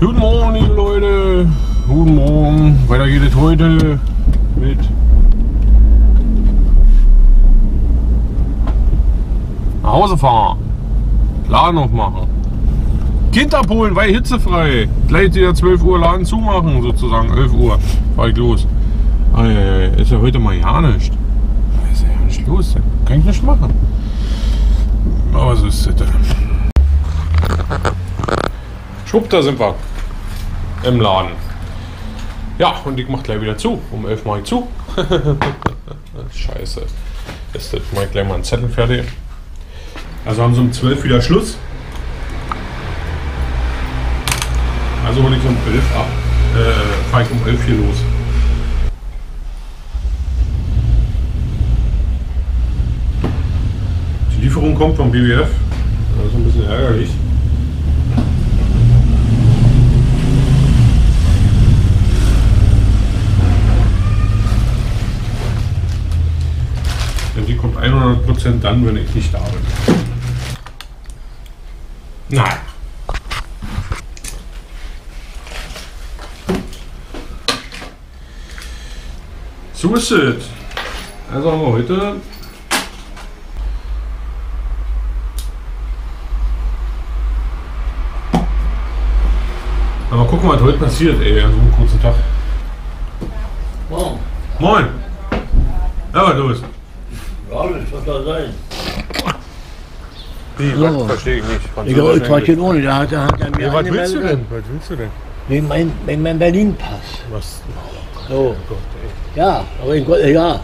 Guten Morgen, liebe Leute. Guten Morgen. Weiter geht es heute mit nach Hause fahren. Laden aufmachen. Kind abholen, weil hitzefrei. Gleich wieder 12 Uhr Laden zumachen, sozusagen. 11 Uhr fahr ich los. Eieiei, ist ja heute mal ja nicht. Ist ja nicht los. Kann ich nicht machen. Aber so ist es. Schwupp, da sind wir. Im Laden. Ja, und ich mach gleich wieder zu. Um 11 mache ich zu. Scheiße. Ist das, ich gleich mal einen Zettel fertig. Also haben sie um 12 wieder Schluss. Also hole ich um 11 ab. Äh, fahre ich um 11 hier los. Die Lieferung kommt vom BWF. Das ist ein bisschen ärgerlich. Denn die kommt 100% dann, wenn ich nicht da bin. Nein. So ist es. Also haben wir heute Aber gucken, was heute passiert, ey, an so einem kurzen Tag. Wow. Moin! Ja, was los? Ja, das wird da sein. Wie, was? was? Verstehe ich nicht. Ich hier ohne, da hat, da hat er mir Ja, was willst du denn? Was willst du denn? Wegen mein, wegen meinem Berlin-Pass. Was? So. Oh Gott, ey. Ja, aber ich, wollte- ja.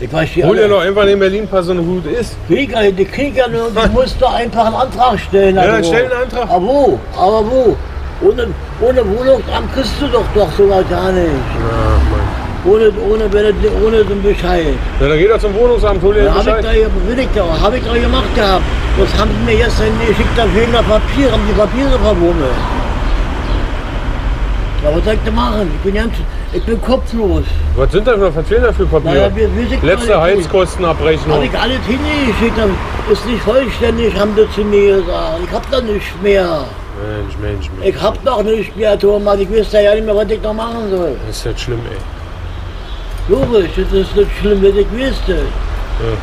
Ich weiß hier. Hol dir doch einfach den Berlin-Pass und gut ist. Krieger, die Krieger, du musst doch einfach einen Antrag stellen. Ja, dann also. stell einen Antrag. Aber wo? Aber wo? Ohne, ohne Wohnungsamt kriegst du doch doch sowas gar nicht. Ja. Ohne, ohne, ohne einen Bescheid. Ja, dann geh doch zum Wohnungsamt, hol dir den hab ich, da, Bescheid. will ich doch, hab ich doch gemacht gehabt. Das haben sie mir gestern geschickt, da fehlen noch Papiere, haben die Papiere verbummelt. Ja, was soll ich denn machen? Ich bin ganz, ich bin kopflos. Was sind das für, was fehlen da für Papiere? Naja, Letzte Heizkostenabrechnung. Hab ich alles hingeschickt, ist nicht vollständig, haben sie zu mir gesagt. Ich hab doch nichts mehr. Mensch, Mensch, Mensch. Ich hab doch nichts mehr, Thomas. Ich wüsste ja nicht mehr, was ich noch machen soll. Das ist jetzt schlimm, ey. Logisch, das ist nicht schlimm, wenn ich wüsste. Ja.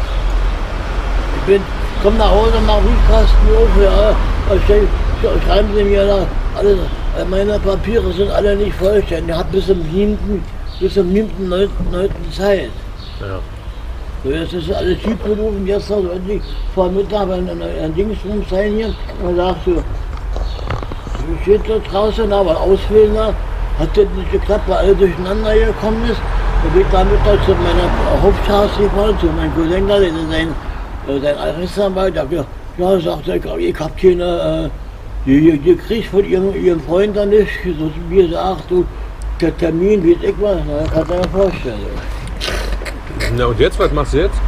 Ich bin, komm nach Hause, mach Briefkasten auf, ja. Stell- schreiben Sie mir da alles. äh, Meine Papiere sind alle nicht vollständig. Ich hab bis zum 7. bis zum 7. 9. 9. Zeit. Ja. So, jetzt ist alles schief gelaufen. Gestern so endlich vor Mittag ein, ein, ein Dingsrum sein hier. Und sagt so, wie steht da draußen, war auswählen da. Hat das nicht geklappt, weil alles durcheinander gekommen ist. Bin ich da mittags zu meiner Hauptstraße gefahren, zu meinem Cousin da, der ist sein, äh, sein Rechtsanwalt. Ja, sagt er, ich hab keine, äh, ihr, ihr kriegt von ihrem, ihrem Freund da nicht. So, wie gesagt, du, der Termin, wie ich was, na, kann er mir vorstellen. Na und jetzt, was machst du jetzt?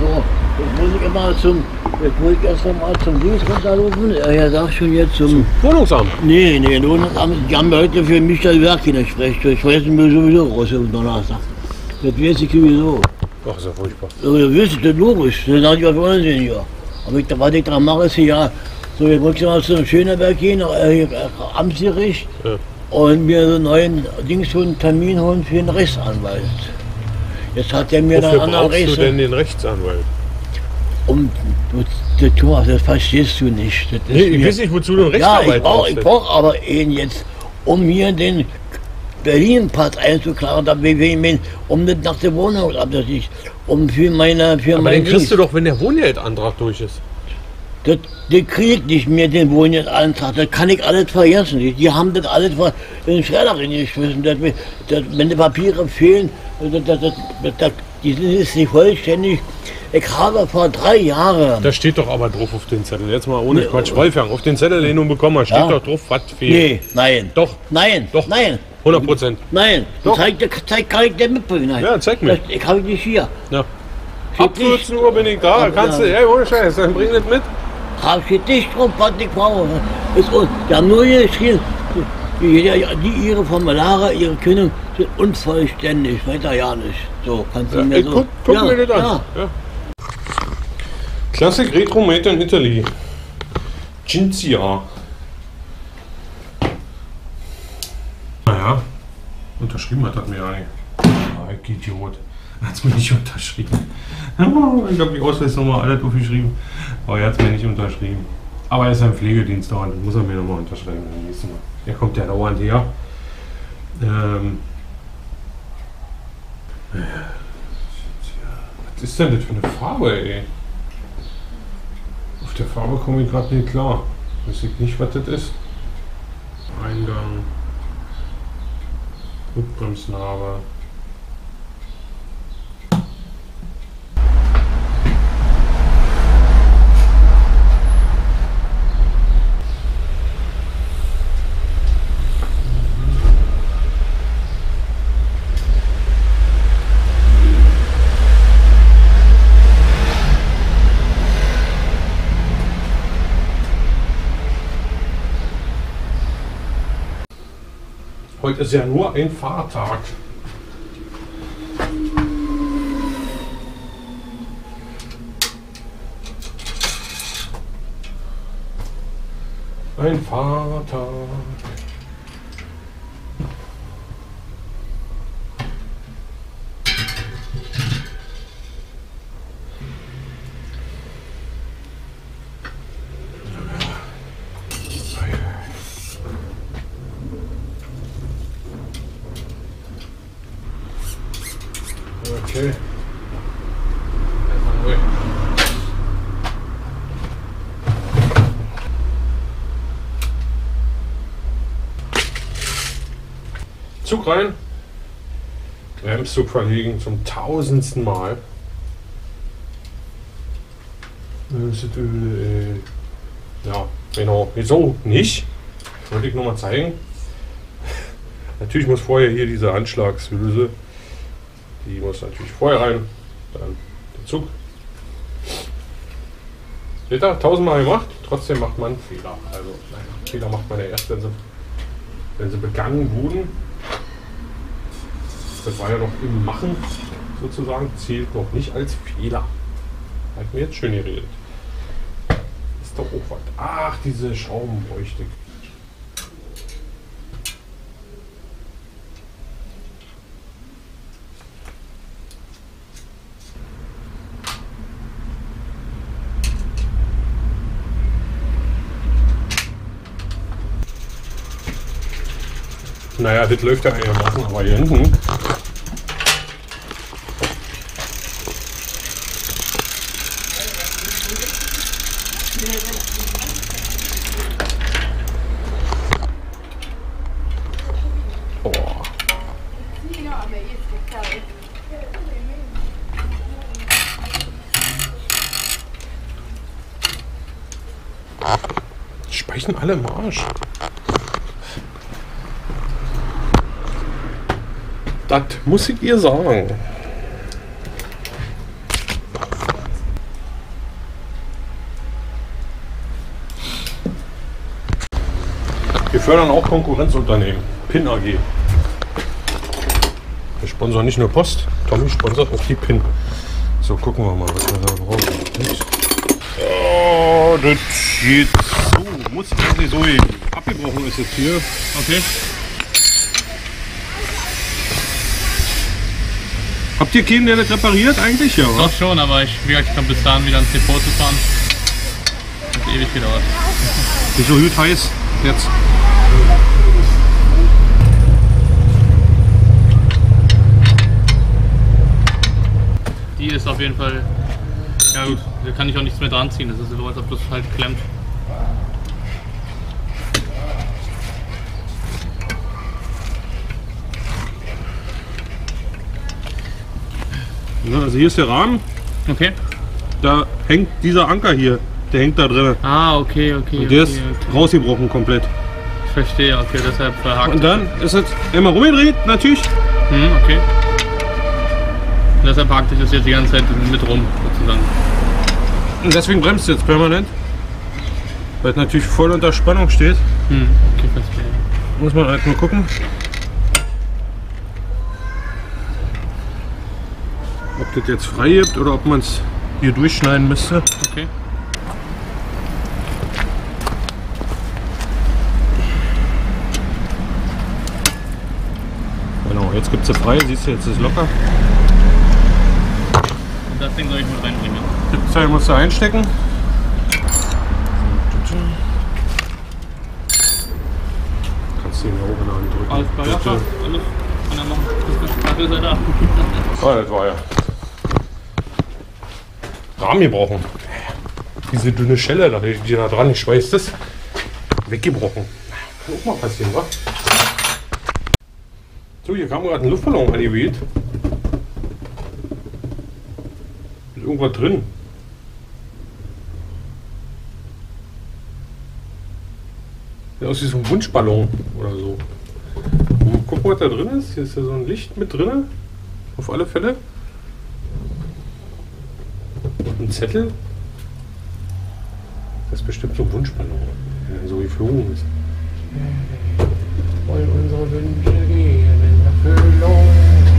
So, jetzt muss ich immer zum, jetzt muss ich erst einmal zum Dings runterrufen. Er sagt schon jetzt zum. Wohnungsamt. Nee, nee, Lohnamt, die haben heute für mich das Werk der Sprechstunde. Ich weiß mir sowieso raus am Donnerstag. Das weiß ich sowieso. Ach, ist ja furchtbar. Aber das wisst ihr, das logisch. Das sage ich, was wollen Sie hier? Aber ich, was ich da mache, ist ja, so, jetzt muss ich mal zu Schöneberg gehen, äh, äh, Amtsgericht. Ja. Und mir so einen neuen Dings holen, Termin holen für einen Rechtsanwalt. Jetzt hat er mir Wofür einen anderen brauchst du Rechtsanwalt. denn den Rechtsanwalt? Um, du, Thomas, das verstehst du nicht. Das Nee, ich mir- weiß nicht, wozu du einen Ja, ich brauche brauch aber ihn jetzt, um mir den Berlin-Pass einzuklagen, da bin ich mit- um das nach der Wohnung abzusicht, um für meine, für Aber mein den kriegst Dings. du doch, wenn der Wohngeldantrag durch ist. Das, den krieg ich nicht mehr, den Wohnungsantrag. Das kann ich alles vergessen. Die, die haben das alles in den Schredder geschmissen. Das, das, wenn die Papiere fehlen, das, das, das, das, die sind jetzt nicht vollständig. Ich habe vor drei Jahren. Da steht doch aber drauf auf den Zettel. Jetzt mal ohne Nee, Quatsch. Wolfgang, auf den Zettel, den du bekommen hast, steht Ja. doch drauf, was fehlt. nee, nein. Doch, Nein, Doch. nein. 100 Prozent. Nein, Doch. zeig, zeig, kann ich dir mitbringen. Nein. Ja, zeig mir. Das, ich habe dich hier. Ja. Ab 14 Uhr bin ich da. Ja. Kannst du, ey, ohne Scheiß, dann bring das mit. Habe ich dich drauf, was ich brauche. Ist, un- die haben nur hier geschrieben, die ihre Formulare, ihre Kündigung sind unvollständig. Weiter ja nicht. So, kannst du Ja, mir ey, so. guck guck ja, mir das an. Ja. Ja. Classic Retro Made in Italy. Cinzia. Ja, unterschrieben hat er mir ja nicht. Ah, Idiot. Hat es mir nicht unterschrieben. Ich habe die Ausweisnummer alle aufgeschrieben. Aber er hat es mir nicht unterschrieben. Aber er ist ein Pflegedienst dauernd, muss er mir nochmal unterschreiben Mal. Er kommt ja dauernd her. Ähm, ja. Was ist denn das für eine Farbe, ey? Der Farbe komme ich gerade nicht klar. Weiß ich nicht, was das ist. Eingang. Rückbremsnarbe. Heute ist ja nur ein Fahrtag. Ein Fahrtag. Okay. Zug rein. Bremszug verlegen zum tausendsten Mal. Ja, genau. Wieso nicht? Wollte ich nur mal zeigen. Natürlich muss vorher hier diese Anschlagshülse die muss natürlich vorher rein, dann der Zug. Seht ihr, tausendmal gemacht, trotzdem macht man Fehler. Also, Fehler macht man ja erst, wenn sie, wenn sie begangen wurden. Das war ja noch im Machen sozusagen, zählt noch nicht als Fehler. Hat mir jetzt schön geredet. Ist doch auch was. Ach, diese ich. Naja, das läuft ja einigermaßen, aber hier hinten. Speichen alle im Arsch. Das muss ich ihr sagen. Wir fördern auch Konkurrenzunternehmen. PIN AG. Wir sponsern nicht nur Post, Tommy sponsert auch die PIN. So, gucken wir mal, was wir da brauchen. Oh, das geht so. Muss eigentlich so gehen. Abgebrochen ist jetzt hier. Okay. Habt ihr keinen, der das repariert eigentlich? Ja, Doch schon, aber ich, wie gesagt, ich komme bis dahin wieder ins Depot zu fahren. Das hat ewig gedauert. Nicht so gut heiß jetzt. Die ist auf jeden Fall. Ja gut, da kann ich auch nichts mehr dran ziehen. Das ist so, als ob das halt klemmt. Ja, also hier ist der Rahmen. Okay. Da hängt dieser Anker hier. Der hängt da drin. Ah, okay, okay. Und der okay, ist okay. rausgebrochen komplett. Ich verstehe, okay, deshalb verhakt. Und dann ist es immer rumgedreht, natürlich. Hm, okay. Und deshalb hakt sich das jetzt die ganze Zeit mit rum, sozusagen. Und deswegen bremst es jetzt permanent. Weil es natürlich voll unter Spannung steht. Hm, okay, verstehe. Muss man halt nur gucken. Ob das jetzt frei gibt oder ob man es hier durchschneiden müsste. Okay. Jetzt gibt es frei, siehst du, jetzt ist locker. Und das Ding soll ich mit reinbringen. Die Teil musst du einstecken. Kannst du ihn auch in der Hand drücken. Alles klar, ja, klar. Alles kann er machen. Ist er da. Ah, das war ja. Rahmen gebrochen. Diese dünne Schelle, die da dran, ich weiß das. Weggebrochen. Kann auch mal passieren, wa? So, hier kam gerade ein Luftballon angeweht. Ist irgendwas drin. Sieht aus wie so ein Wunschballon oder so. Mal gucken, was da drin ist. Hier ist ja so ein Licht mit drin. Auf alle Fälle. Und ein Zettel. Das ist bestimmt so ein Wunschballon, der dann so geflogen ist. Wollen unsere Wünsche gehen in Erfüllung.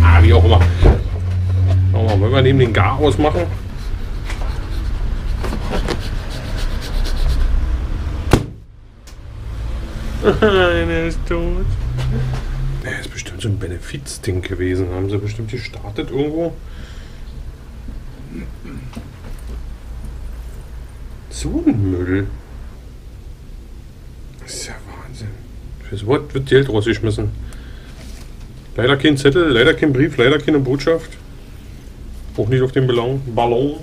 Ah, wie auch immer. Mal, wollen wir neben den Gar ausmachen? er ist tot. Er ist bestimmt so ein Benefizding gewesen. Haben sie bestimmt gestartet irgendwo. So ein Müll. Das ist ja Wahnsinn. Wort wird Geld rausgeschmissen. Leider kein Zettel, leider kein Brief, leider keine Botschaft. Auch nicht auf dem Ballon. Ballon.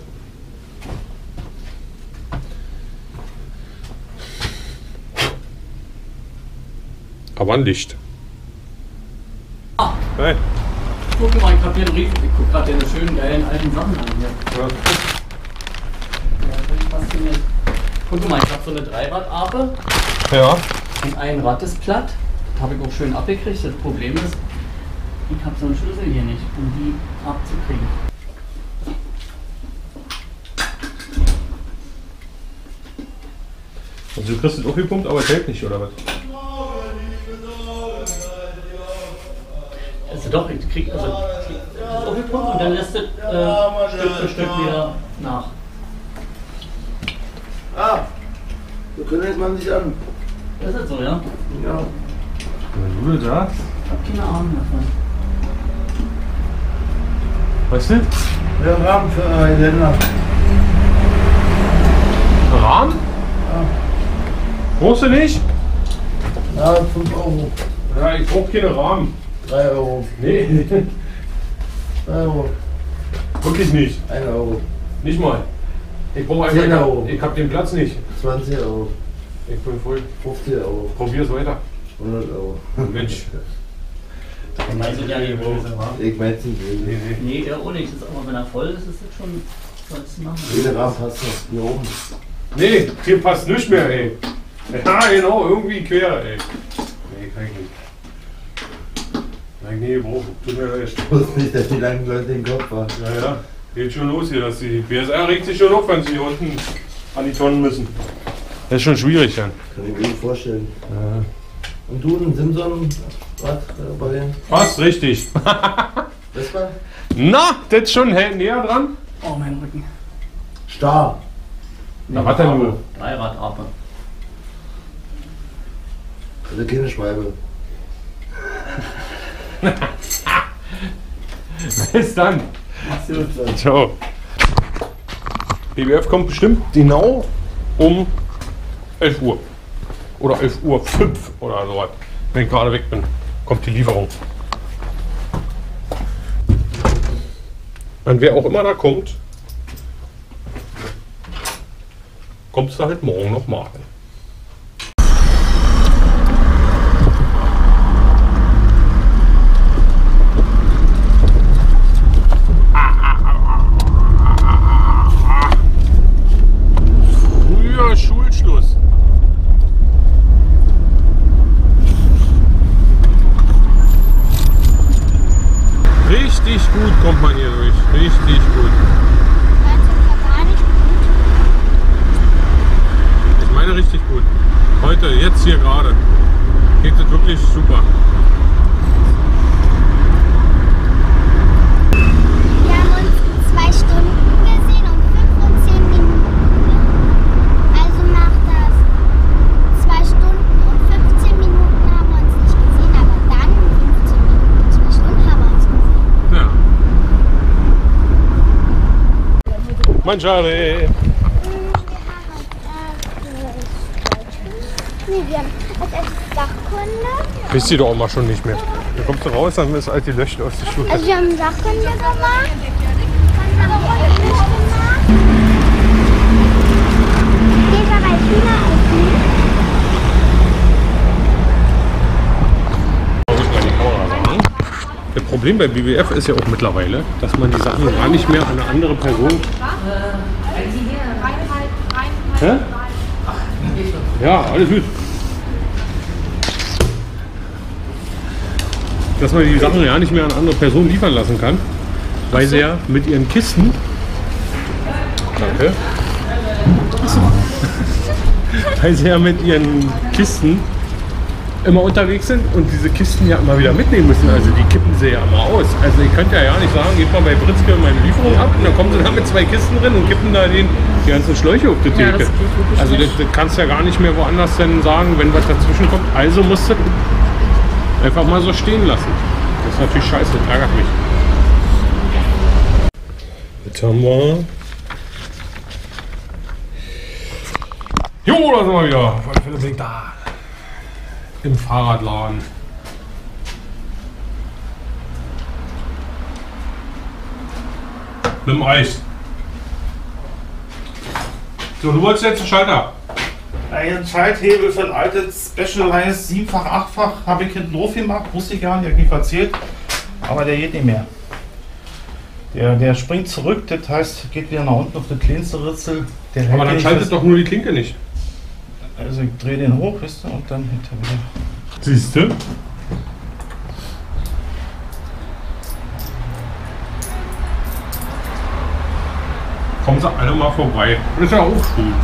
Aber ein Licht. Hey. Guck mal, ich hab hier einen Brief. Ich guck gerade deine schönen, geilen alten Sachen an hier. Ja. Ja, das ist faszinierend. Guck mal, ich hab so eine Dreirad-Ape ja. Und ein Rad ist platt. Das habe ich auch schön abgekriegt. Das Problem ist, ich habe so einen Schlüssel hier nicht, um die abzukriegen. Also du kriegst es aufgepumpt, aber es hält nicht, oder was? Also doch, ich krieg also das aufgepumpt und dann lässt es äh, Stück für Stück wieder nach. Ah, wir können jetzt mal nicht an. Das ist so, ja? Ja. Wenn du das sagst. Ich hab keine Ahnung davon. Weißt du? Wir haben Rahmen für einen Länder. Rahmen? Brauchst du nicht? Ja, 5 Euro. Ja, ich brauch keine Rahmen. 3 Euro. Nee, 3 Euro. wirklich nicht. 1 Euro. Nicht mal. Ich brauche einfach. Euro. Ich hab den Platz nicht. 20 Euro. Ich bin voll. 50 Euro. Probier's weiter. 100 Euro. Mensch. Also ja, nee, wo? Ich mein's nicht böse. Nee, nee. Nee, der auch nicht. Das ist aber wenn er voll ist, ist das schon. Sollst du machen. Jeder Rahmen passt noch hier oben. Nee, hier passt nicht mehr, ey. Ja, genau, irgendwie quer, ey. Nee, kann ich nicht. Ich nie gebrauchen. Tut mir leid. Ich wusste nicht, dass die langen Leute den Kopf haben. Ja, ja. Geht schon los hier, dass die BSR regt sich schon auf, wenn sie hier unten an die Tonnen müssen. Das ist schon schwierig, Jan. Kann ich mir vorstellen. Und du, ein Simson, was äh, bei dir? Fast richtig. Das war? Na, das ist schon näher dran. Oh, mein Rücken. Star. Na, warte nur. Dreiradape. Also keine Schwalbe. Bis dann. Ciao. BBF kommt bestimmt genau um 11 Uhr. Oder 11 Uhr 5 oder so. Wenn ich gerade weg bin, kommt die Lieferung. Und wer auch immer da kommt, kommst du halt morgen noch Richtig gut kommt man hier durch. Richtig gut. Ich meine richtig gut. Heute, jetzt hier gerade. Geht es wirklich super. Wir haben uns zwei Stunden gesehen und fünf und zehn Minuten. Also macht das zwei Stunden und 15 Minuten haben wir uns nicht gesehen, aber dann 15 Minuten, zwei Stunden haben wir Mangiare. Nee, wir haben als erstes Sachkunde. Wisst ihr doch auch mal schon nicht mehr. Da kommst du raus, dann ist alte Löschen aus der Schule. Also wir haben Sachkunde gemacht. Dann haben wir Englisch gemacht. Später bei China essen. Die sagen. Das Problem bei BBF ist ja auch mittlerweile, dass man die Sachen gar nicht mehr an eine andere Person. Hä? Ja, alles gut. Dass man die Sachen ja nicht mehr an andere Personen liefern lassen kann, weil sie ja mit ihren Kisten. Danke. Weil sie ja mit ihren Kisten immer unterwegs sind und diese Kisten ja immer wieder mitnehmen müssen. Also die kippen sie ja immer aus. Also ihr könnt ja ja nicht sagen, geht mal bei Britzke meine Lieferung ab und dann kommen sie da mit zwei Kisten drin und kippen da den, die ganzen Schläuche auf die Ja, Theke. das also das, das kannst du ja gar nicht mehr woanders denn sagen, wenn was dazwischen kommt. Also musst du einfach mal so stehen lassen. Das ist natürlich scheiße, das ärgert mich. Jetzt haben wir... Jo, da sind wir wieder. Ich da im Fahrradladen. Mit dem Eis. So, du wolltest jetzt einen Schalter. Ein Schalthebel für ein altes Specialized 7-fach, 8-fach habe ich hinten drauf gemacht, wusste ich gar nicht, ich nie verzählt. Aber der geht nicht mehr. Der, der springt zurück, das heißt, geht wieder nach unten auf das kleinste Ritzel. Aber dann nicht schaltet doch nur die Klinke nicht. Also ich drehe den hoch, wisst ihr, und dann hinter wieder. Siehst du? Kommen sie alle mal vorbei. Das ist ja auch schön.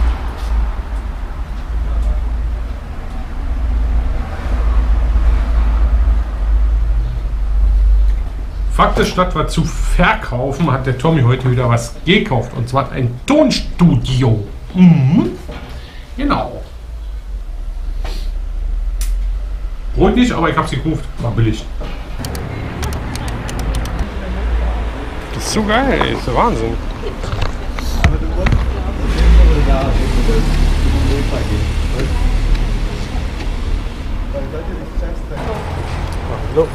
Fakt ist, statt was zu verkaufen, hat der Tommy heute wieder was gekauft. Und zwar ein Tonstudio. Mhm. Genau. Brot nicht, aber ich hab's gekauft. War billig. Das ist so geil, ey. Das ist Wahnsinn. Hallo.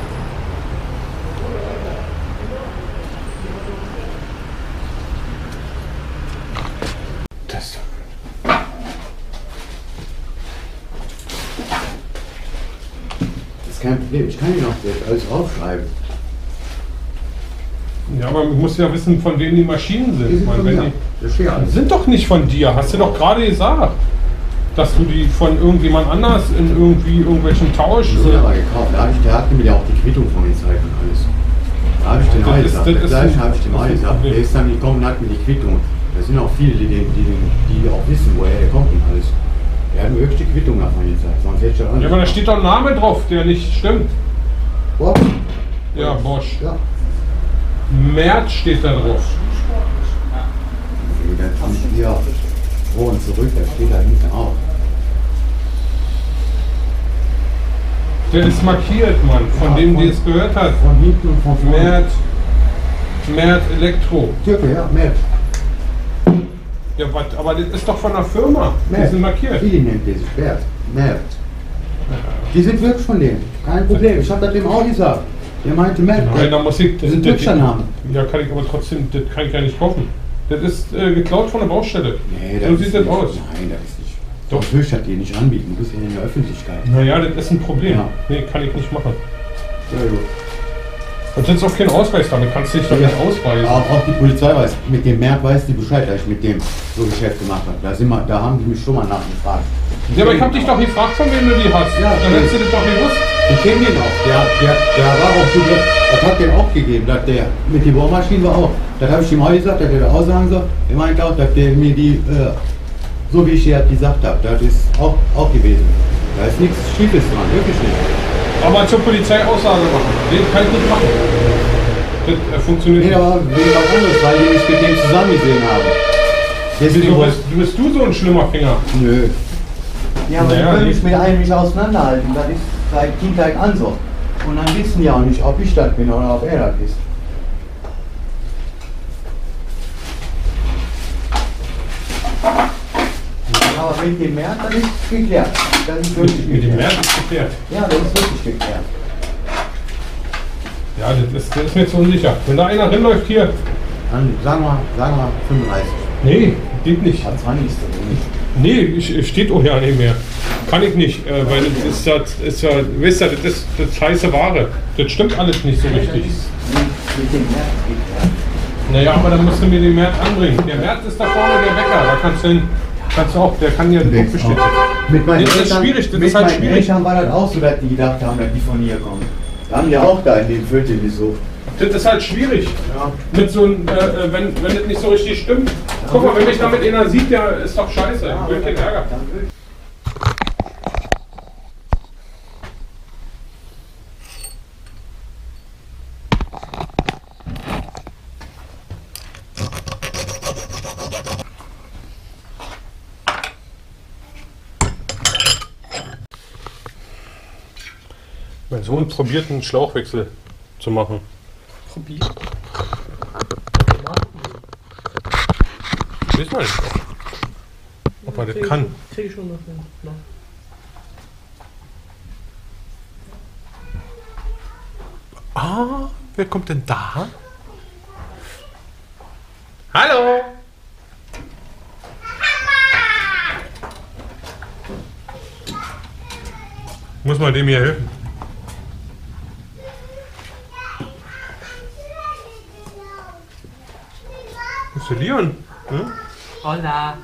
Das ist doch Das ist kein Problem, ich kann Ihnen auch das alles aufschreiben. Ja, aber man muss ja wissen, von wem die Maschinen sind. Die sind mir. die, die sind doch nicht von dir, hast du doch gerade gesagt. Dass du die von irgendjemand anders in irgendwie irgendwelchen Tausch. Die sind aber gekauft. Da ich, der hat mir ja auch die Quittung von den Zeiten und alles. Da habe ich den ist gleiche ein- habe ich ein gesagt. Problem. Der ist dann gekommen und hat mir die Quittung. Da sind auch viele, die, den- die, den- die auch wissen, woher der kommt und alles. Mir wirklich die Quittung davon gesagt. Sonst hätte ich ja Ja, aber da steht doch ein Name drauf, der nicht stimmt. Boah. Ja, Bosch. Ja. März steht da drauf. Nee, Das kommt hier vor und zurück. Da steht da hinten auch. Der ist markiert, Mann, von Ja, dem, die es gehört hat. Von hinten und von vorne. März. März Elektro. Türke, ja, Mert. Ja, was, aber das ist doch von der Firma. Die sind markiert. Wie nennt der sich? Mert. Mert. Die sind wirklich von denen. Kein Problem. Ich habe das dem auch gesagt. Der meinte Mert. Nein, da muss ich. Das sind deutscher Name. Ja, kann ich aber trotzdem, das kann ich ja nicht kaufen. Das ist äh, geklaut von der Baustelle. Nee, so ist sieht das nicht- aus. Nein, das ist nicht. Doch. Natürlich hat die nicht anbieten. Du bist ja in der Öffentlichkeit. Naja, das ist ein Problem. Ja. Nee, kann ich nicht machen. Ja, gut. Und jetzt auch keinen Ausweis damit, kannst du dich doch nicht ausweisen. Auch, auch die Polizei weiß, mit dem Mert weiß die Bescheid, dass ich mit dem so Geschäft gemacht habe. Da, sind wir, da haben die mich schon mal nachgefragt. Ja, aber ich hab dich doch gefragt, von wem du die hast. Ja, Dann hättest du das doch gewusst. Ich kenne den auch. Der, der, der war auch so, das hat den auch gegeben. Dass der, mit den Bohrmaschinen war auch. Das habe ich ihm auch gesagt, dass der da aussagen soll. Er meint auch, dass der mir die, äh, so wie ich dir gesagt habe, das ist auch, auch gewesen. Da ist nichts Schiefes dran, wirklich nicht. Aber zur Polizei Aussage machen. Den kann ich nicht machen. Das äh, funktioniert nee, nicht. aber wegen was anderes, weil ich mich mit dem zusammen gesehen habe. Bist, du, bist, bist du so ein schlimmer Finger? Nö. Ja, aber naja, ich will mich mit auseinanderhalten. Das ist seit Kindheit an so. Und dann wissen die auch nicht, ob ich das bin oder ob er das ist. Aber wenn gemerkt, dann ist es geklärt. Das ist wirklich Mit dem geklärt. März ist geklärt. Ja, das ist wirklich geklärt. Ja, das ist, das ist mir zu unsicher. Wenn da einer reinläuft hier. Dann sagen wir, sagen wir 35. Nee, geht nicht. Hat 20 ist das nicht. Nee, steht auch ja nicht mehr. Kann ich nicht, äh, weil das ist ja, ist ja, wisst ihr, das ist das ist heiße Ware. Das stimmt alles nicht so richtig. Mit dem. Naja, aber dann musst du mir den März anbringen. Der März ist da vorne der Bäcker, da kannst du hin. Kannst du auch, der kann ja das auch bestätigen. Mit meinen Nee, das ist Eltern, schwierig, das mit ist halt meinen schwierig. Eltern war das auch so, dass die gedacht haben, dass die von hier kommen. Da haben die auch da in dem Viertel gesucht. Das ist halt schwierig. Ja. Mit so einem, äh, äh, wenn, wenn das nicht so richtig stimmt. Guck mal, wenn mich damit einer sieht, der ist doch scheiße. Ich will keinen Ärger. Mein Sohn probiert einen Schlauchwechsel zu machen. Probiert. Wissen wir nicht. Ob er das kann. Krieg ich schon noch hin. No. Ah, wer kommt denn da? Hallo! Muss man dem hier helfen? Ist der Leon? Hm? Hola.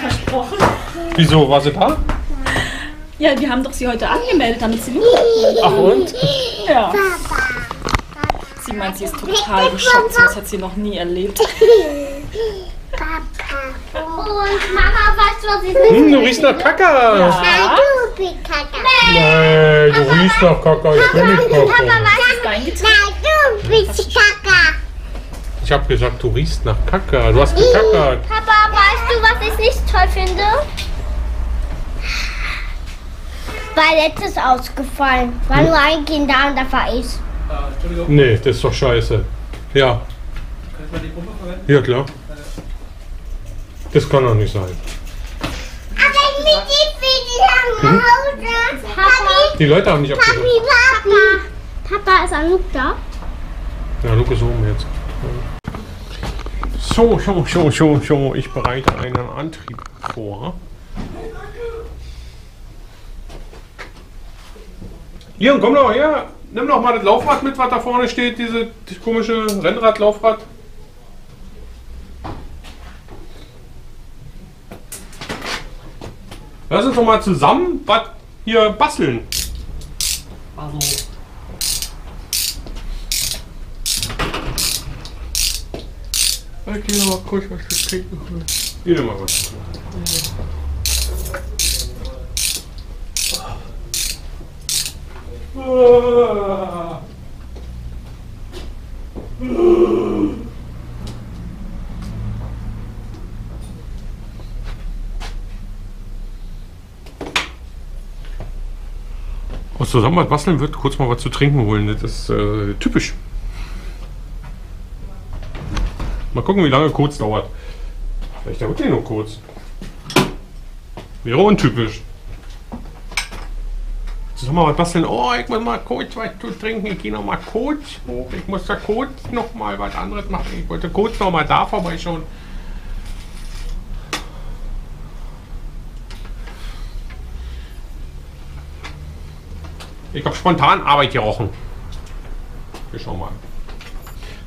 versprochen. Wieso, war sie da? Ja, wir haben doch sie heute angemeldet, damit sie Luca Ach und? Ja. Sie meint, sie ist total geschockt. Das hat sie noch nie erlebt. Und Mama, weißt du, was ich nicht Hm, du riechst nach Kaka! Nein, du bist Kaka. Nein, du riechst nach Kaka, ich bin nicht Papa, Kaka. weißt Dein du? Getränk. Du bist Kaka. Ich hab gesagt, du riechst nach Kaka. Du hast gekackert. Papa, weißt du, was ich nicht toll finde? Ballett ist ausgefallen, weil nur ein Kind da und da ist. Äh, Entschuldigung, Nee, das ist doch scheiße. Ja, kann ich mal die Puppe verwenden? ja klar. Das kann doch nicht sein. Aber mit die Füße nach Hause. Papa, Die Leute haben nicht abgeholt. Papa. Papa, ist Anouk da? Ja, Luke ist oben jetzt. So, so, so, so, so. Ich bereite einen Antrieb vor. Hier, komm doch her. Nimm doch mal das Laufrad mit, was da vorne steht. Diese das komische Rennrad-Laufrad. Lass uns doch mal zusammen was hier basteln. Also, Ich geh noch mal kurz was zu trinken holen. Hier nimm mal was. Ah. Aus zusammen was basteln wird, kurz mal was zu trinken holen. Das ist äh, typisch. Mal gucken, wie lange kurz dauert. Vielleicht dauert der nur kurz. Wäre untypisch. Zusammen mal was basteln. Oh, ich muss mal kurz was zu trinken. Ich gehe noch mal kurz hoch. Ich muss da kurz noch mal was anderes machen. Ich wollte kurz noch mal da vorbeischauen. Ich habe spontan Arbeit gerochen. Wir schauen mal.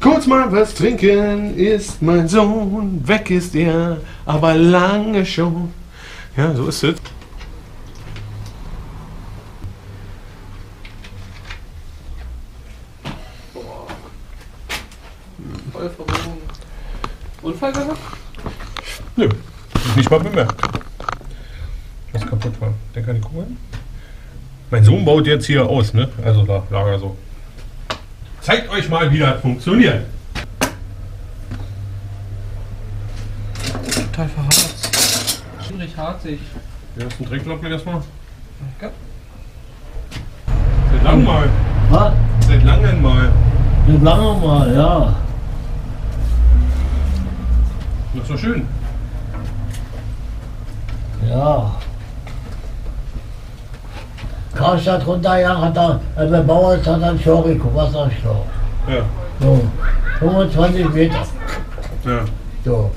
Kurz mal was trinken ist mein Sohn, weg ist er, aber lange schon. Ja, so ist es. voll verbogen. Unfall gehabt? Nö, nicht mal bemerkt. Was kaputt war. Der kann die Kugeln. Mein Sohn baut jetzt hier aus, ne? Also da, Lager so. Zeigt euch mal, wie das funktioniert. Total verharzt. Schwierig harzig. Ja, ist ein Trinklocken erstmal. Ja. Seit langem mal. Was? Seit langem mal. Das lange mal, ja. Das ist doch schön. Ja. Karstadt runtergegangen, hat er, also der Bauer hat dann Schoriko, Wasserschlauch. Ja. So, 25 Meter. ja. So,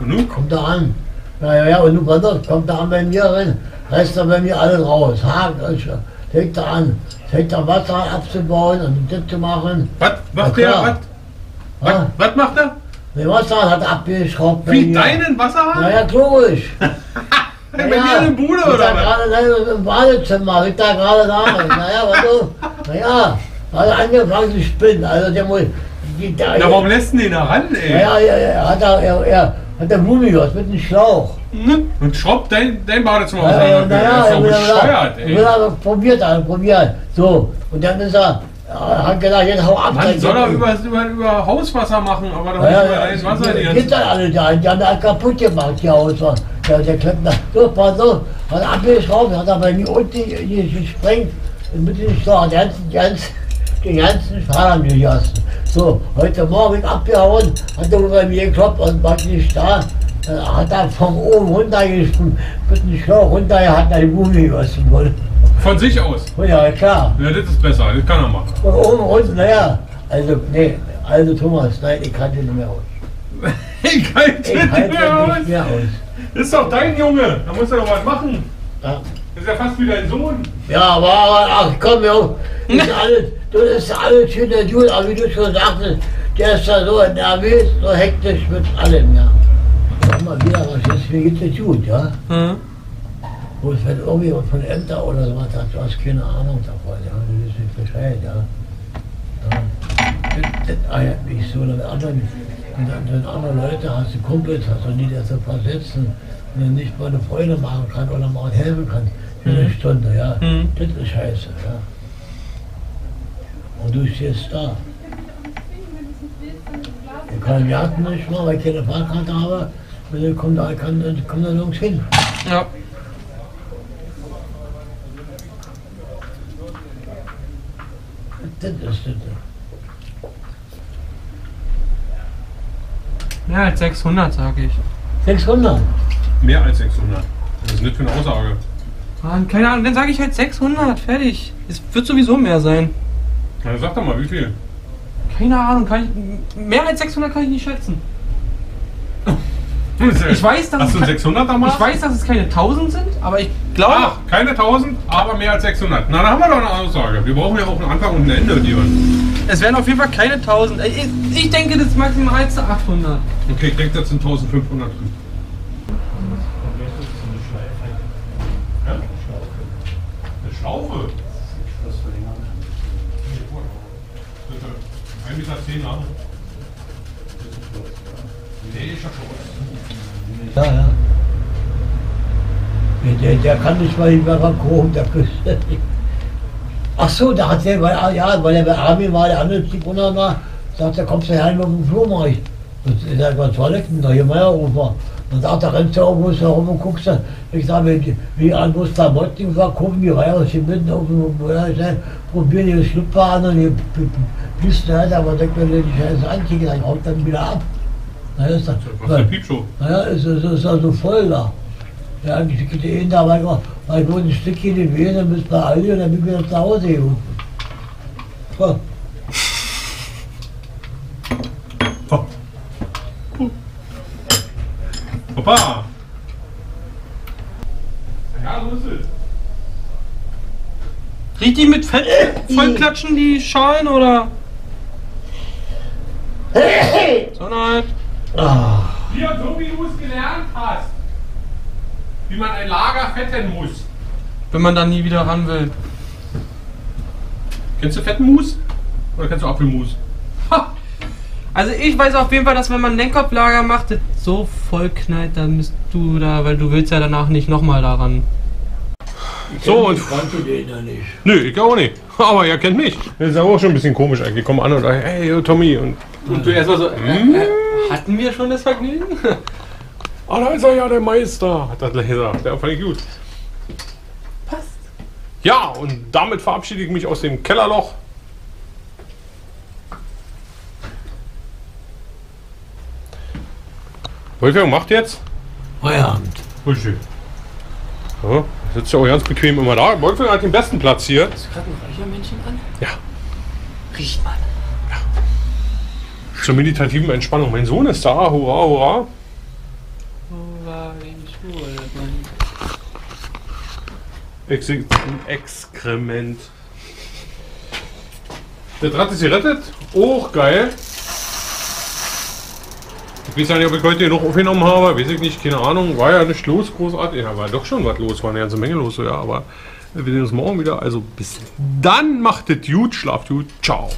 Und nun? kommt er an. Ja, ja, ja, und nun pass auf, kommt er an bei mir rein, reißt er bei mir alles raus. Also, fängt er an, fängt er Wasser abzubauen und das zu machen. Was macht der? Was? Ja, Was, macht er? der Wasser hat abgeschraubt Wie deinen Wasserhahn? Ja, ja, logisch. Bei mir in der Bude ich da oder was? gerade da im Badezimmer, ich da gerade da. Naja, was du? Naja, hat er angefangen zu spinnen. Also der muss. Die, der, Na, warum lässt du den da ran, ey? ja, ja, ja, hat er, er, er hat der Gummios mit dem Schlauch. Ne? Und schraubt dein, dein Badezimmer Ja, ja, naja, das ist er doch will bescheuert, er ey. aber probiert, er probiert. So, und dann ist er, er hat gedacht, jetzt hau ab. Dann soll er über, über, über Hauswasser machen, aber doch Ja, nicht über dein Wasser die die geht dann alle da, die haben das kaputt gemacht, die Hauswand. Der, der Klempner, so, pass auf, hat abgeschraubt, hat aber nie unten die- gesprengt, mit dem Schlauch, den ganzen, ganzen, den ganzen Fahrrad gelassen. So, heute Morgen abgehauen, hat er über mir geklopft und war nicht da. Dann hat er von oben runtergesprungen, mit dem Schlauch runter, er hat eine Gummi gelassen wollen. Von sich aus. Ja, klar. Ja, das ist besser, das kann er machen. Von oben runter, naja. Also, nee, also Thomas, nein, ich kann den nicht mehr aus. Ich halte Ich halte nicht den mehr nicht aus. mehr aus. Das ist doch dein Junge, da muss er doch was machen. Ja. Das ist ja fast wie dein Sohn. Ja, aber ach komm, jo, das ist alles, das ist alles schön der Jule, aber wie du schon sagtest, der ist da so nervös, so hektisch mit allem, ja. Sag mal wieder, was ist, mir geht's jetzt gut, ja? Mhm. Wo es wenn irgendwie von Ämter oder sowas hat, du hast keine Ahnung davon, ja, du bist nicht Bescheid, ja. ja. Das, das eiert mich so, wenn anderen, wenn du- wenn andere Leute hast, du Kumpels hast und die das so versetzen und dann nicht mal eine Freude machen kann oder mal helfen kann für eine Stunde, ja. Mhm. Das ist scheiße, ja. Und du stehst da. Ich kann im Garten nicht machen, weil ich keine Fahrkarte habe. Und dann kommt da, kann, dann kommt da nirgends hin. Ja. Das ist das. Mehr als 600, sage ich. 600. Mehr als 600. Das ist nicht für eine Aussage. Mann, keine Ahnung, dann sage ich halt 600, fertig. Es wird sowieso mehr sein. Na, sag doch mal, wie viel? Keine Ahnung, kann ich, mehr als 600 kann ich nicht schätzen. Ich weiß, dass Hast es du einen kein- 600er mal? Ich weiß, dass es keine 1000 sind, aber ich glaube, Ach, keine 1000, aber mehr als 600. Na, da haben wir doch eine Aussage. Wir brauchen ja auch einen Anfang und ein Ende, Dion. es werden auf jeden Fall keine 1000. Ich, ich denke, das ist maximal 800. Okay, ich denke, das sind 1500 drin. Ja? Eine Schlaufe? Bitte. 1,10 Meter lang. Nee, ich hab schon was. Ja, ja. Der, der kann nicht mal den Balkon, der Küste. Ach so, da hat der, weil, ja, weil er bei Armin war, der andere Typ war, sagt er, kommst du her mit dem Flohmarkt. Und ich sag, was soll ich denn da, hier Meierhofer. Dann sagt er, rennst du auch bloß herum und guckst dann. Ich sag, wie, wie an bloß Klamotten war, gucken die rein, was hier mitten auf dem, ja, ich probieren die Schlüpfer an und die Pisten aber sagt mir, die Scheiße anziehen, dann haut dann wieder ab. Na, ist das, Was eine Piepshow? naja, es ist, ist also voll da. Ja, ich geht eh da, weil ich, nur ein Stückchen gewesen, dann bist du bei Aldi und dann bin ich wieder zu Hause. So. Papa! Ja, so ist es. Richtig mit Fett vollklatschen die Schalen oder? Sondern Ah, Hier, so wie du es gelernt hast. Wie man ein Lager fetten muss. wenn man dann nie wieder ran will. Kennst du Fettenmus? Oder kennst du Apfelmus? Ha! Also ich weiß auf jeden Fall, dass wenn man ein Lenkkopflager macht, das so voll knallt, dann bist du da, weil du willst ja danach nicht nochmal daran. So, und ich den ja nicht. Nö, ich auch nicht. Aber er kennt mich. Das ist auch schon ein bisschen komisch eigentlich. Komm an und sag, hey, yo, Tommy. Und, Und du erstmal so, äh, äh, hatten wir schon das Vergnügen? ah, da ist er ja der Meister. Hat er gleich gesagt. Der fand ich gut. Passt. Ja, und damit verabschiede ich mich aus dem Kellerloch. Wolfgang macht jetzt? Feierabend. Frühstück. Ja, sitzt ja auch ganz bequem immer da. Wolfgang hat den besten Platz hier. Hast du gerade ein Räuchermännchen an? Ja. Riecht mal. Zur meditativen Entspannung. Mein Sohn ist da. Hurra, hurra. Ex Exkrement. Der Draht ist gerettet. Oh, geil. Ich weiß ja nicht, ob ich heute genug aufgenommen habe. Weiß ich nicht, keine Ahnung. War ja nicht los, großartig. Ja, war doch schon was los. War eine ganze Menge los, ja. Aber wir sehen uns morgen wieder. Also bis dann. Macht es gut. Schlaft gut. Ciao.